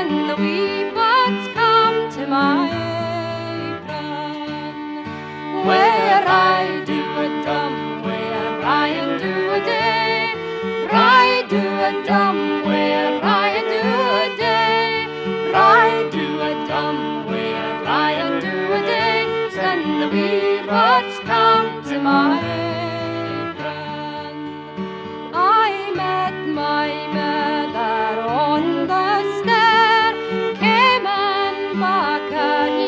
when the wee buds come to my apron, where I do a dump, where I do a day, where I do a dump.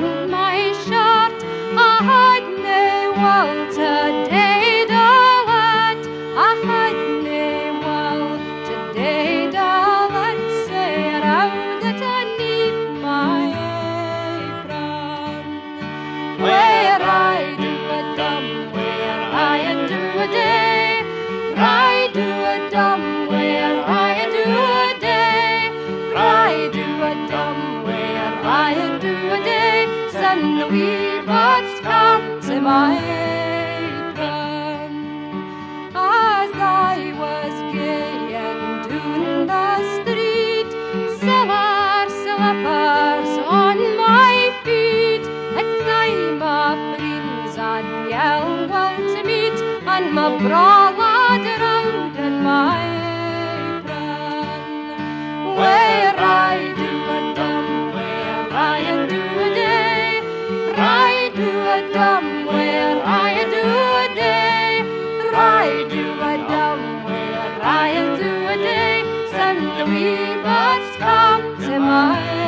my shot, I had no altar when we must come to my apron. As I was gay and down the street, silver slippers on my feet, At I my friends and yelled to meet, and my bra ladder. when the come to mind.